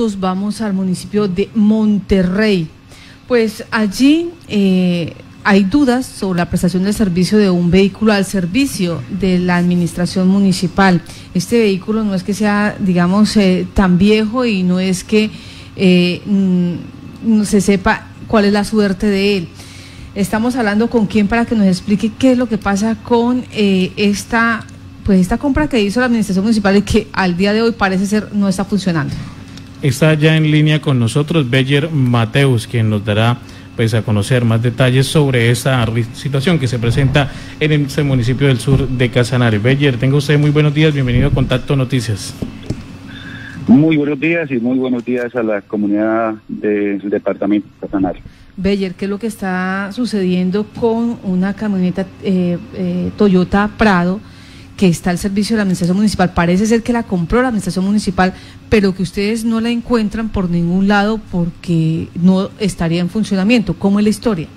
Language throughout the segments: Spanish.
Vamos al municipio de Monterrey. Pues allí eh, hay dudas sobre la prestación del servicio de un vehículo al servicio de la administración municipal. Este vehículo no es que sea, digamos, eh, tan viejo y no es que eh, mm, se sepa cuál es la suerte de él. Estamos hablando con quién para que nos explique qué es lo que pasa con esta, pues esta compra que hizo la administración municipal y que al día de hoy parece ser no está funcionando. Está ya en línea con nosotros Beller Mateus, quien nos dará pues a conocer más detalles sobre esta situación que se presenta en este municipio del sur de Casanare. Beller, tenga usted muy buenos días, bienvenido a Contacto Noticias. Muy buenos días y muy buenos días a la comunidad del departamento de Casanare. Beller, ¿qué es lo que está sucediendo con una camioneta eh, eh, Toyota Prado? Que está al servicio de la administración municipal. Parece ser que la compró la administración municipal, pero que ustedes no la encuentran por ningún lado porque no estaría en funcionamiento. ¿Cómo es la historia?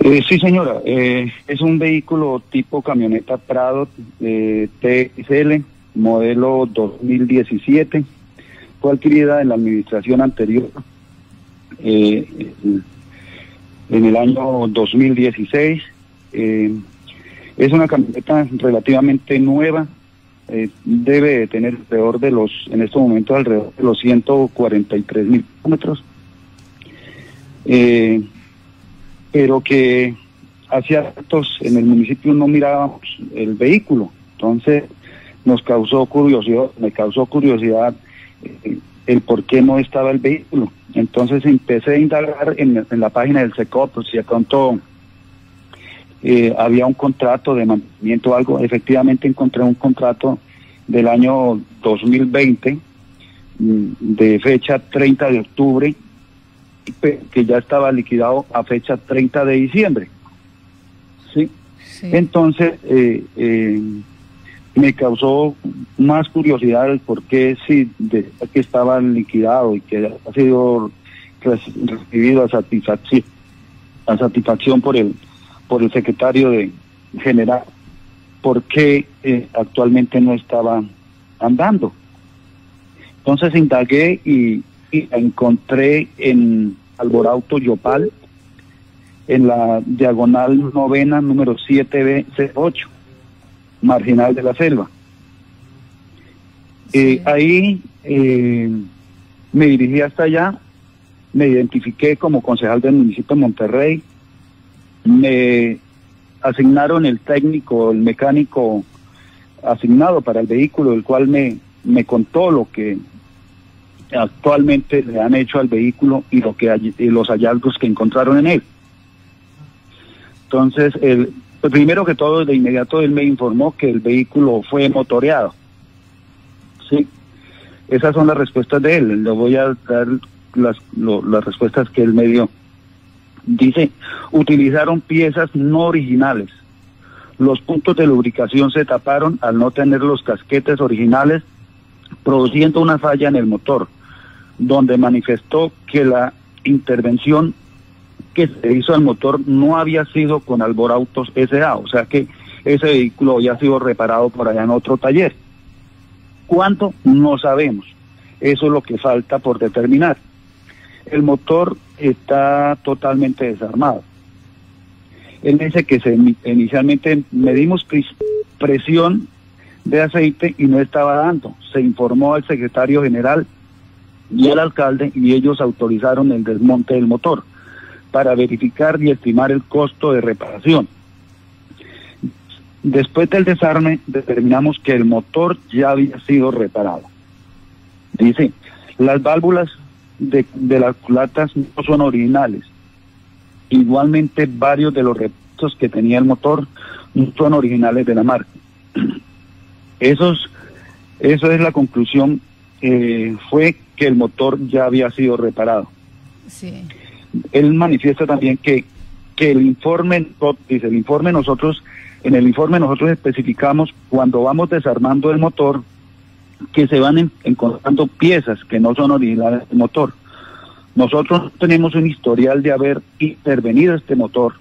Eh, sí, señora. Eh, es un vehículo tipo camioneta Prado eh, TSL, modelo 2017. Fue adquirida en la administración anterior en el año 2016. Es una camioneta relativamente nueva, eh, debe tener alrededor de los, en estos momentos alrededor de los 143 mil kilómetros, eh, pero que hacía ratos en el municipio no mirábamos el vehículo, entonces nos causó curiosidad, me causó curiosidad eh, el por qué no estaba el vehículo. Entonces empecé a indagar en, la página del SECOP, si de pronto eh, había un contrato de mantenimiento o algo. Efectivamente encontré un contrato del año 2020 mm, de fecha 30 de octubre que ya estaba liquidado a fecha 30 de diciembre. ¿sí? Entonces, eh, eh, me causó más curiosidad el por qué si de, que estaba liquidado y que ha sido recibido a satisfacción, a satisfacción por el por el secretario de general por qué eh, actualmente no estaba andando. Entonces indagué y, encontré en Alborauto Yopal, en la diagonal novena número 7B08, marginal de la selva. Eh, ahí eh, me dirigí hasta allá, me identifiqué como concejal del municipio de Monterrey, me asignaron el técnico, el mecánico asignado para el vehículo, el cual me, me contó lo que actualmente le han hecho al vehículo y lo que los hallazgos que encontraron en él. Entonces, el, pues primero que todo, de inmediato él me informó que el vehículo fue motoreado. Sí, esas son las respuestas de él. Le voy a dar las, las respuestas que él me dio. Dice, utilizaron piezas no originales. Los puntos de lubricación se taparon al no tener los casquetes originales, produciendo una falla en el motor, donde manifestó que la intervención que se hizo al motor no había sido con Alborautos SA, o sea que ese vehículo había sido reparado por allá en otro taller. ¿Cuánto? No sabemos. Eso es lo que falta por determinar. El motor está totalmente desarmado. Él dice que se, inicialmente medimos presión de aceite y no estaba dando. Se informó al secretario general y al alcalde y ellos autorizaron el desmonte del motor para verificar y estimar el costo de reparación. Después del desarme determinamos que el motor ya había sido reparado. Dice, las válvulas de, las culatas no son originales. Igualmente varios de los repuestos que tenía el motor no son originales de la marca. Esos, eso es la conclusión, eh, fue que el motor ya había sido reparado. Él manifiesta también que, que el informe, dice, el informe nosotros, en el informe nosotros especificamos cuando vamos desarmando el motor, que se van encontrando piezas que no son originales del motor. Nosotros tenemos un historial de haber intervenido este motor.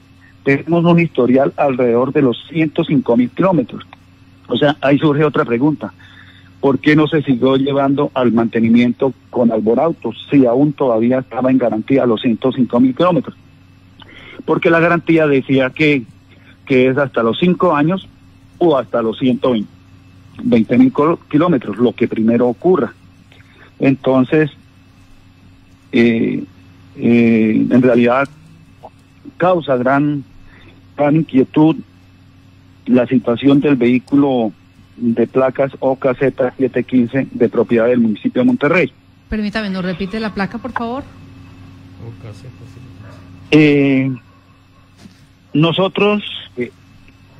Tenemos un historial alrededor de los 105 mil kilómetros. O sea, ahí surge otra pregunta. ¿por qué no se siguió llevando al mantenimiento con Alborautos si aún todavía estaba en garantía los 105 mil kilómetros? Porque la garantía decía que, que es hasta los 5 años o hasta los 120 mil kilómetros, lo que primero ocurra. Entonces, eh, eh, en realidad causa gran, gran inquietud la situación del vehículo de placas OKZ 715 de propiedad del municipio de Monterrey. Permítame, ¿nos repite la placa, por favor? Eh, nosotros, eh,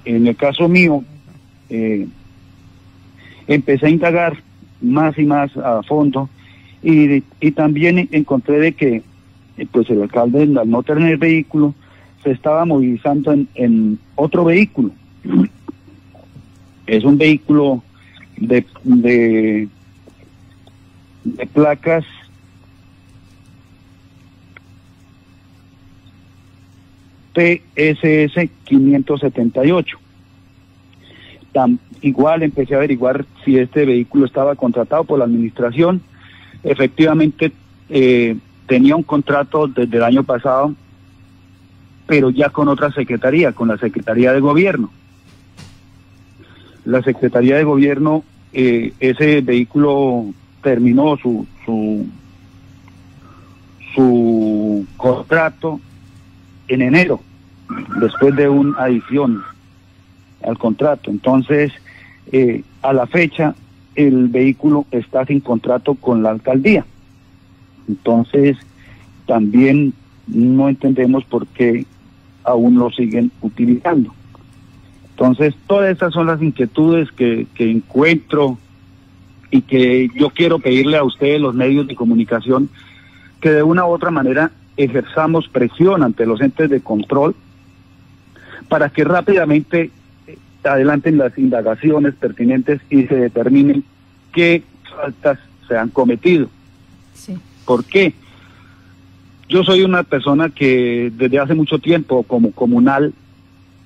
en el caso mío, eh, empecé a indagar más y más a fondo y, y también encontré de que pues el alcalde al no tener vehículo se estaba movilizando en, en otro vehículo es un vehículo de, de, placas PSS 578. Igual empecé a averiguar si este vehículo estaba contratado por la administración. Efectivamente, eh, tenía un contrato desde el año pasado, pero ya con otra secretaría, con la Secretaría de Gobierno la Secretaría de Gobierno, eh, ese vehículo terminó su, su, su contrato en enero, después de una adición al contrato. Entonces, eh, a la fecha, el vehículo está sin contrato con la alcaldía. Entonces, también no entendemos por qué aún lo siguen utilizando. Entonces, todas estas son las inquietudes que, encuentro y que yo quiero pedirle a ustedes, los medios de comunicación, que de una u otra manera ejerzamos presión ante los entes de control para que rápidamente adelanten las indagaciones pertinentes y se determinen qué faltas se han cometido. Sí. ¿Por qué? Yo soy una persona que desde hace mucho tiempo como comunal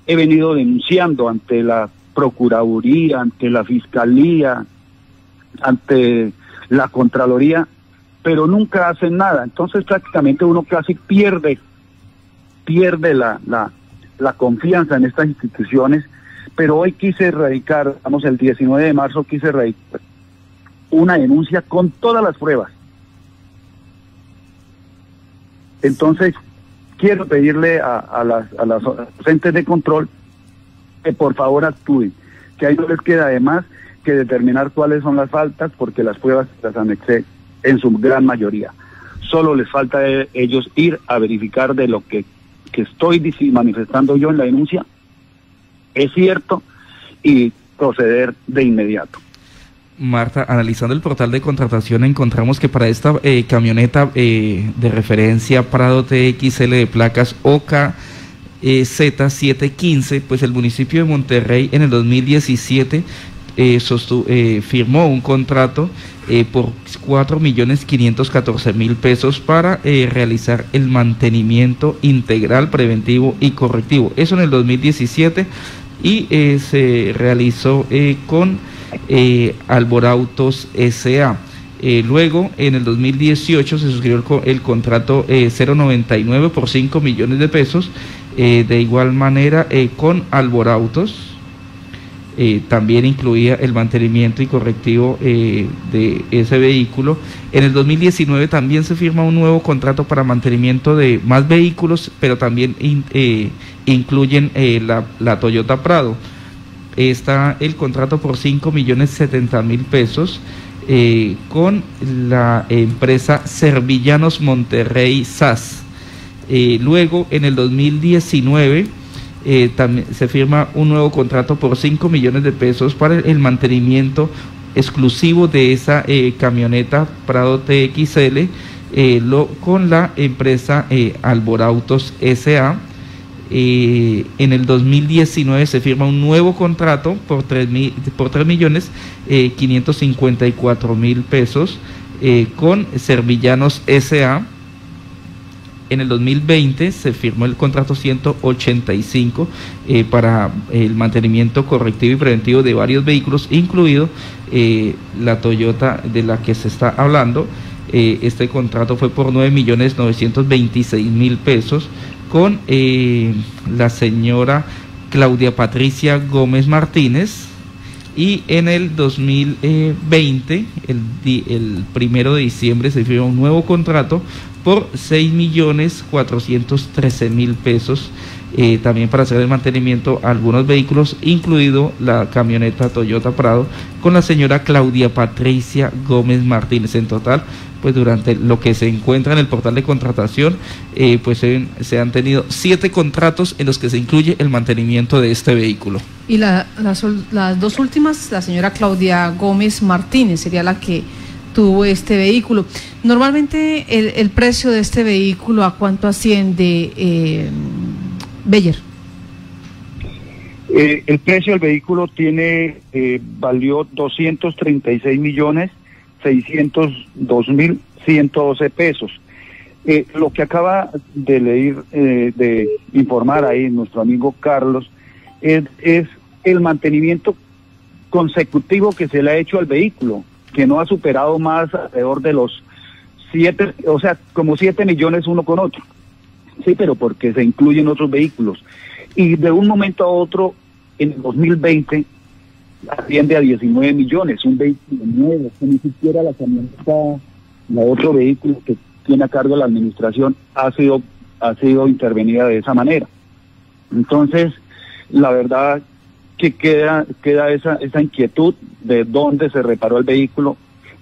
he venido denunciando ante la Procuraduría, ante la Fiscalía, ante la Contraloría, pero nunca hacen nada. Entonces prácticamente uno casi pierde, pierde la, la, la confianza en estas instituciones, pero hoy quise erradicar, vamos, el 19 de marzo quise erradicar una denuncia con todas las pruebas. Entonces, quiero pedirle a, las, a las entes de control que por favor actúen, que ahí no les queda además que determinar cuáles son las faltas, porque las pruebas las anexé en su gran mayoría. Solo les falta a ellos ir a verificar de lo que, que estoy manifestando yo en la denuncia, es cierto, y proceder de inmediato. Marta, analizando el portal de contratación encontramos que para esta eh, camioneta eh, de referencia Prado TXL de placas OCA eh, Z715, pues el municipio de Monterrey en el 2017 firmó un contrato por 4 millones 514 mil pesos para realizar el mantenimiento integral, preventivo y correctivo. Eso en el 2017 y se realizó con eh, Alborautos S.A. Eh, luego, en el 2018 se suscribió el, contrato 099 eh, por 5 millones de pesos, de igual manera con Alborautos. También incluía el mantenimiento y correctivo de ese vehículo. En el 2019 también se firma un nuevo contrato para mantenimiento de más vehículos, pero también incluyen la, la Toyota Prado está el contrato por 5 millones 70 mil pesos eh, con la empresa Servillanos Monterrey SAS. Eh, luego, en el 2019, eh, también se firma un nuevo contrato por 5 millones de pesos para el mantenimiento exclusivo de esa camioneta Prado TXL lo, con la empresa Alborautos SA eh, en el 2019 se firma un nuevo contrato por 3, por 3 millones eh, 554 mil pesos eh, con Servillanos SA En el 2020 se firmó el contrato 185 eh, para el mantenimiento correctivo y preventivo de varios vehículos, incluido eh, la Toyota de la que se está hablando. Eh, este contrato fue por 9.926.000 pesos con la señora Claudia Patricia Gómez Martínez, y en el 2020, el, el primero de diciembre, se firmó un nuevo contrato por 6 millones 413 mil pesos eh, también para hacer el mantenimiento a algunos vehículos, incluido la camioneta Toyota Prado, con la señora Claudia Patricia Gómez Martínez. En total, pues durante lo que se encuentra en el portal de contratación, eh, pues se, han tenido siete contratos en los que se incluye el mantenimiento de este vehículo. Y las, las dos últimas, la señora Claudia Gómez Martínez sería la que tuvo este vehículo. Normalmente el, precio de este vehículo, ¿a cuánto asciende, eh, Beller? Eh, el precio del vehículo tiene, eh, valió 236 millones 602 mil 112 pesos. Eh, lo que acaba de leer, de informar ahí nuestro amigo Carlos, es, es el mantenimiento consecutivo que se le ha hecho al vehículo, que no ha superado más alrededor de los siete, o sea, como siete millones uno con otro. Sí, pero porque se incluyen otros vehículos. Y de un momento a otro, en el 2020, asciende a 19 millones, un vehículo nuevo, que ni siquiera la camioneta, la otro vehículo que tiene a cargo la administración ha sido, ha sido intervenida de esa manera. Entonces, la verdad que queda, queda esa, esa inquietud de dónde se reparó el vehículo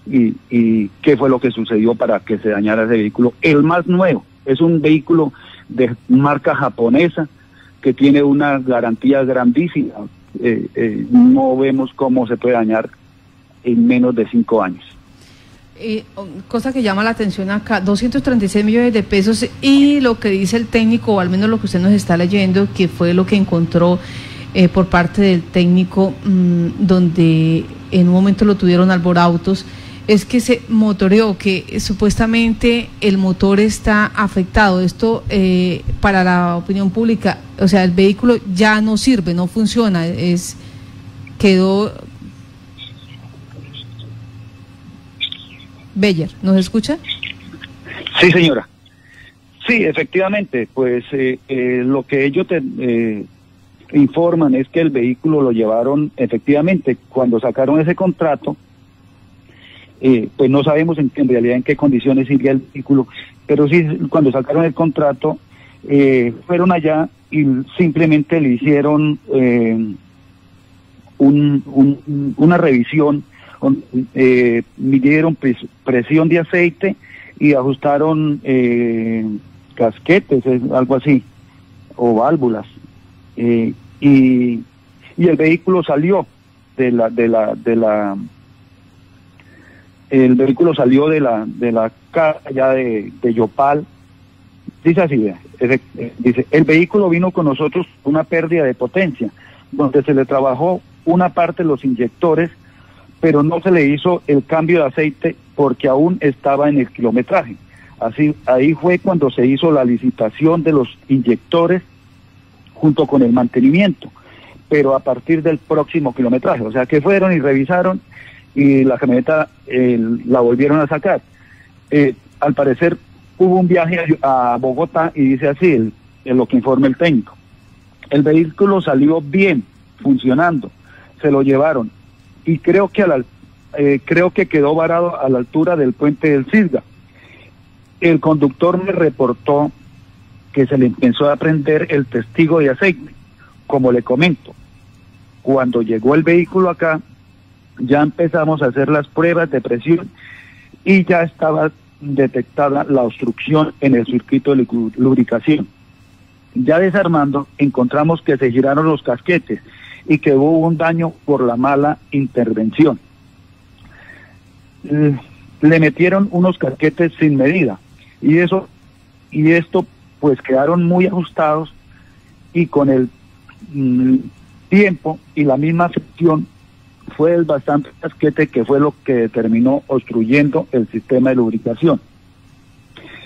y, y qué fue lo que sucedió para que se dañara ese vehículo. El más nuevo es un vehículo de marca japonesa que tiene una garantía grandísima. Eh, eh, no vemos cómo se puede dañar en menos de cinco años. Eh, cosa que llama la atención acá, 236 millones de pesos y lo que dice el técnico, o al menos lo que usted nos está leyendo, que fue lo que encontró eh, por parte del técnico, mm, donde en un momento lo tuvieron alborautos, es que se motoreó, que supuestamente el motor está afectado. Esto eh, para la opinión pública, o sea, el vehículo ya no sirve, no funciona, es quedó. Beller, ¿nos escucha? Sí, señora. Sí, efectivamente, pues eh, lo que ellos te, informan es que el vehículo lo llevaron efectivamente cuando sacaron ese contrato. Eh, pues no sabemos en, realidad en qué condiciones iría el vehículo, pero sí cuando sacaron el contrato eh, fueron allá y simplemente le hicieron eh, una revisión, midieron presión de aceite y ajustaron casquetes, algo así, o válvulas. Eh, y, y el vehículo salió de la de la de la el vehículo salió de la de la calle de, de Yopal. Dice así dice el vehículo vino con nosotros una pérdida de potencia donde se le trabajó una parte de los inyectores pero no se le hizo el cambio de aceite porque aún estaba en el kilometraje así ahí fue cuando se hizo la licitación de los inyectores junto con el mantenimiento, pero a partir del próximo kilometraje. O sea que fueron y revisaron y la camioneta la volvieron a sacar. Eh, al parecer hubo un viaje a, Bogotá y dice así, en lo que informa el técnico. El vehículo salió bien, funcionando, se lo llevaron y creo que a la, eh, creo que quedó varado a la altura del puente del Cisga. El conductor me reportó que se le empezó a prender el testigo de aceite. Como le comento, cuando llegó el vehículo acá, ya empezamos a hacer las pruebas de presión y ya estaba detectada la obstrucción en el circuito de lubricación. Ya desarmando, encontramos que se giraron los casquetes y que hubo un daño por la mala intervención. Le metieron unos casquetes sin medida y eso y esto pues quedaron muy ajustados y con el mm, tiempo y la misma sección fue el bastante casquete que fue lo que terminó obstruyendo el sistema de lubricación.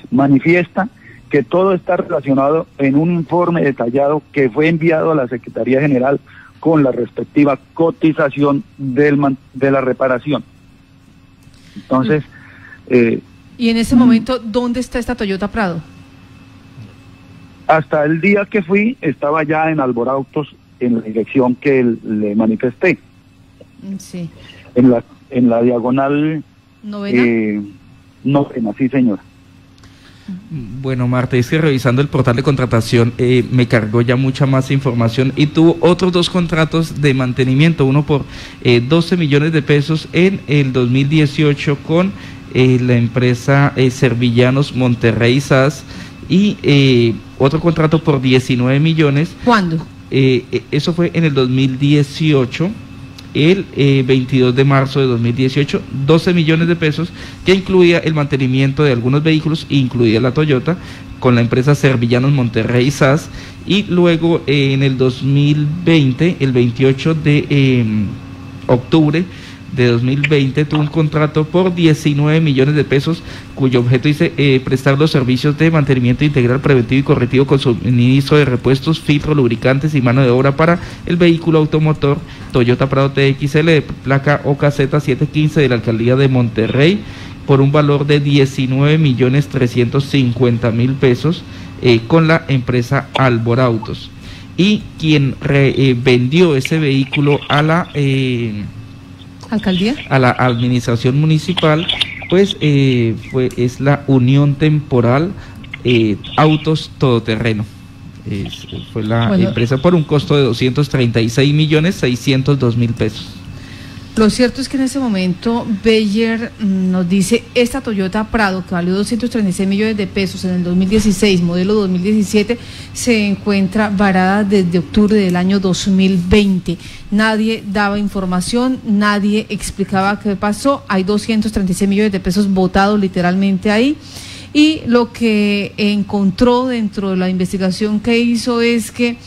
Manifiesta que todo está relacionado en un informe detallado que fue enviado a la Secretaría General con la respectiva cotización del de la reparación. Entonces... Eh, ¿Y en ese momento dónde está esta Toyota Prado? Hasta el día que fui estaba ya en Alborautos en la dirección que le manifesté. Mm, sí. En la, en la diagonal... ¿Novena? Eh, novena, sí señora. Bueno, Marta, es que revisando el portal de contratación eh, me cargó ya mucha más información y tuvo otros dos contratos de mantenimiento, uno por 12 eh, millones de pesos en el 2018 con eh, la empresa Servillanos Monterrey SAS y otro contrato por 19 millones. ¿Cuándo? eso fue en el 2018 el 22 eh, de marzo de 2018, 12 millones de pesos que incluía el mantenimiento de algunos vehículos, incluida la Toyota, con la empresa Servillanos Monterrey SAS, y luego eh, en el 2020, el 28 de em, octubre, de 2020 tuvo un contrato por 19 millones de pesos cuyo objeto dice eh, prestar los servicios de mantenimiento integral preventivo y correctivo con suministro de repuestos, filtros, lubricantes y mano de obra para el vehículo automotor Toyota Prado TXL de placa OKZ715 de la alcaldía de Monterrey por un valor de 19 millones 350 mil pesos eh, con la empresa Alborautos y quien eh, vendió ese vehículo a la alcaldía a la administración municipal pues eh, fue es la unión temporal eh, autos todoterreno. Fue la empresa por un costo de 236 millones 602 mil pesos lo cierto es que en ese momento Bayer mm, nos dice, esta Toyota Prado, que valió 236 millones de pesos en el 2016, modelo 2017, se encuentra varada desde octubre del año 2020. Nadie daba información, nadie explicaba qué pasó. Hay 236 millones de pesos votados literalmente ahí. Y lo que encontró dentro de la investigación que hizo es que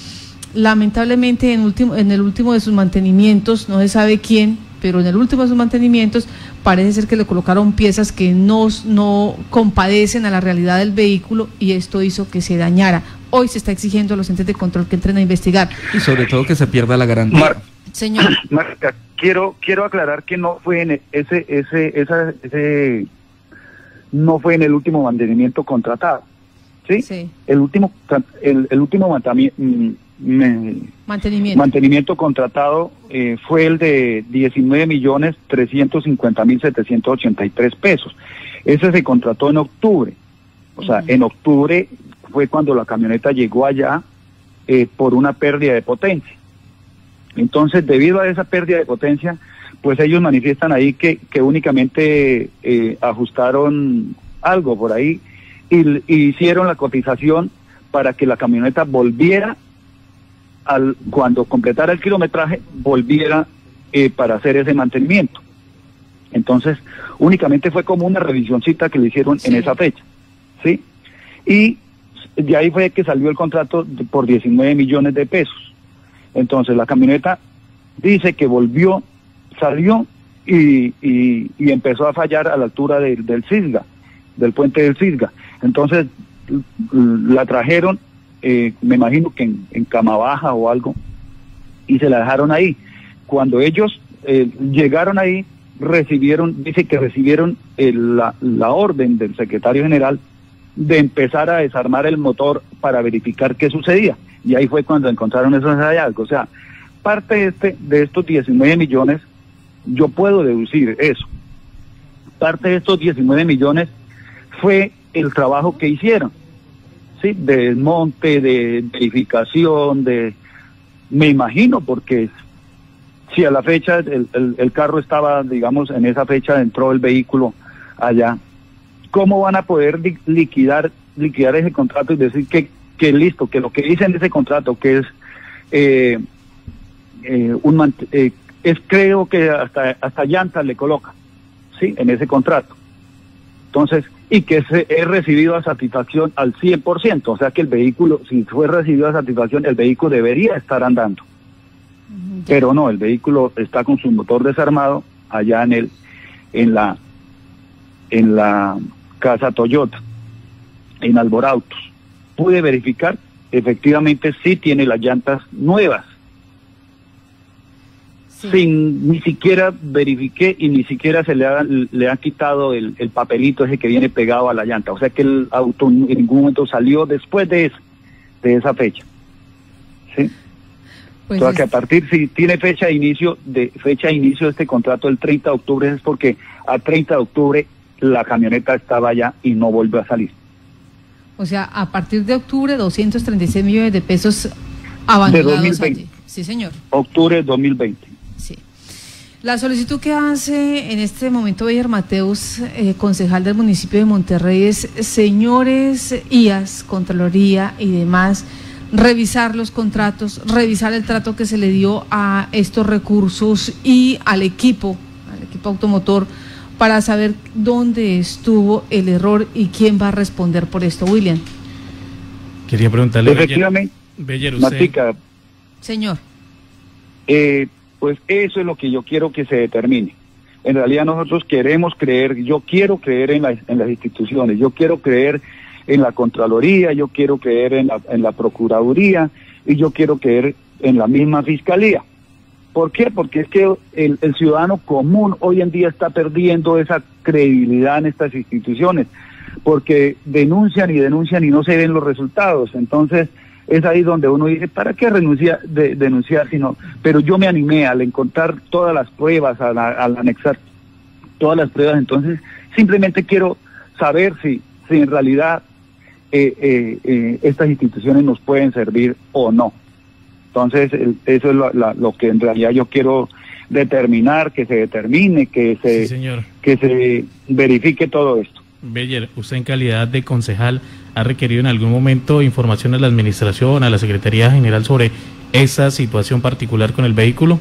lamentablemente en, último, en el último de sus mantenimientos, no se sabe quién, pero en el último de sus mantenimientos parece ser que le colocaron piezas que no, no compadecen a la realidad del vehículo y esto hizo que se dañara. Hoy se está exigiendo a los entes de control que entren a investigar. Y sobre todo que se pierda la garantía. Señor. Marca, quiero, quiero aclarar que no fue en ese, ese, esa, ese, no fue en el último mantenimiento contratado. ¿Sí? sí. El último, el, el último mantenimiento mantenimiento. mantenimiento contratado eh, fue el de 19 millones 350 mil 783 pesos. Ese se contrató en octubre. O sea, en octubre fue cuando la camioneta llegó allá eh, por una pérdida de potencia. Entonces, debido a esa pérdida de potencia, pues ellos manifiestan ahí que, que únicamente eh, ajustaron algo por ahí y, y hicieron la cotización para que la camioneta volviera al, cuando completara el kilometraje, volviera eh, para hacer ese mantenimiento. Entonces, únicamente fue como una revisioncita que le hicieron en esa fecha. ¿Sí? Y de ahí fue que salió el contrato por 19 millones de pesos. Entonces, la camioneta dice que volvió, salió y, y, empezó a fallar a la altura del, del Cisga, del puente del Cisga. Entonces, la trajeron eh, me imagino que en, cama baja o algo, y se la dejaron ahí. Cuando ellos eh, llegaron ahí, recibieron, dice que recibieron eh, la, la orden del secretario general de empezar a desarmar el motor para verificar qué sucedía. Y ahí fue cuando encontraron esos hallazgos. O sea, parte de, este, de estos 19 millones, yo puedo deducir eso. Parte de estos 19 millones fue el trabajo que hicieron de desmonte, de verificación, de... Me imagino, porque si a la fecha el, el, carro estaba, digamos, en esa fecha entró el vehículo allá, ¿cómo van a poder liquidar liquidar ese contrato y decir que, que listo, que lo que dice en ese contrato, que es eh, eh, un eh, es creo que hasta hasta llantas le coloca, sí, en ese contrato. Entonces, y que se, he recibido a satisfacción al 100%, o sea que el vehículo, si fue recibido a satisfacción, el vehículo debería estar andando. Pero no, el vehículo está con su motor desarmado allá en el en la en la casa Toyota en Alborautos. pude verificar, efectivamente sí tiene las llantas nuevas. Sin ni siquiera verifiqué y ni siquiera se le ha, le ha quitado el, papelito ese que viene pegado a la llanta. O sea que el auto en ningún momento salió después de, de esa fecha. ¿Sí? Pues o sea que a partir, si tiene fecha de inicio, de fecha de inicio de este contrato el 30 de octubre es porque a 30 de octubre la camioneta estaba allá y no volvió a salir. O sea, a partir de octubre, 236 millones de pesos abandonados allí. Sí, señor. Octubre de 2020. Sí. La solicitud que hace en este momento Beyer Mateus, eh, concejal del municipio de Monterrey, es, señores IAS, Contraloría y demás, revisar los contratos, revisar el trato que se le dio a estos recursos y al equipo, al equipo automotor, para saber dónde estuvo el error y quién va a responder por esto, William. Quería preguntarle, Efectivamente, Señor. Eh, pues eso es lo que yo quiero que se determine. En realidad nosotros queremos creer, yo quiero creer en, en las instituciones, yo quiero creer en la Contraloría, yo quiero creer en la, en la Procuraduría y yo quiero creer en la misma Fiscalía. ¿Por qué? Porque es que el, ciudadano común hoy en día está perdiendo esa credibilidad en estas instituciones, porque denuncian y denuncian y no se ven los resultados. Entonces, es ahí donde uno dice, ¿para qué renunciar, de, denunciar? Sino, pero yo me animé al encontrar todas las pruebas, al, anexar todas las pruebas, entonces simplemente quiero saber si, si en realidad eh, eh, eh, estas instituciones nos pueden servir o no. Entonces, eso es lo, que en realidad yo quiero determinar, que se determine, que se, que se verifique todo esto. Beller, usted en calidad de concejal ha requerido en algún momento información a la administración, a la Secretaría General sobre esa situación particular con el vehículo.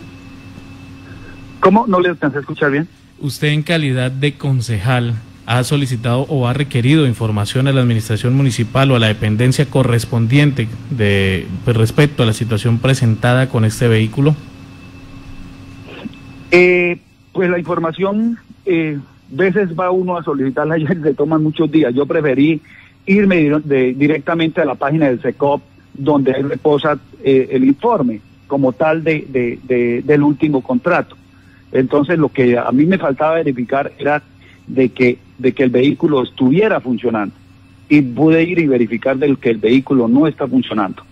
¿Cómo? No le alcancé a escuchar bien. Usted en calidad de concejal ha solicitado o ha requerido información a la administración municipal o a la dependencia correspondiente de pues, respecto a la situación presentada con este vehículo? Eh, pues la información, eh, veces va uno a solicitarla y se toman muchos días. Yo preferí irme directamente a la página del SECOP donde reposa eh, el informe como tal de, del último contrato. Entonces lo que a mí me faltaba verificar era de que, de que el vehículo estuviera funcionando. Y pude ir y verificar del que el vehículo no está funcionando.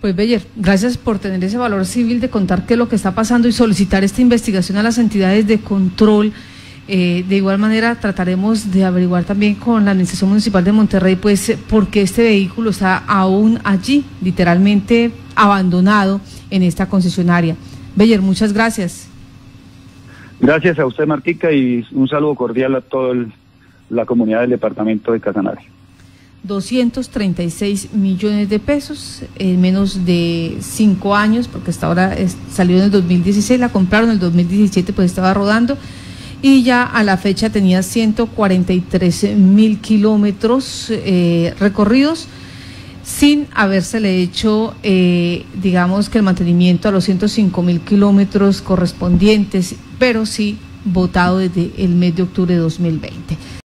Pues Beller, gracias por tener ese valor civil de contar qué es lo que está pasando y solicitar esta investigación a las entidades de control. Eh, de igual manera, trataremos de averiguar también con la Administración Municipal de Monterrey, pues, por qué este vehículo está aún allí, literalmente abandonado en esta concesionaria. Beller, muchas gracias. Gracias a usted, Martica, y un saludo cordial a toda la comunidad del departamento de Casanare. 236 millones de pesos en menos de cinco años, porque hasta ahora salió en el 2016, la compraron en el 2017, pues estaba rodando, y ya a la fecha tenía 143 mil kilómetros eh, recorridos sin habérsele hecho, eh, digamos que el mantenimiento a los 105 mil kilómetros correspondientes, pero sí votado desde el mes de octubre de 2020.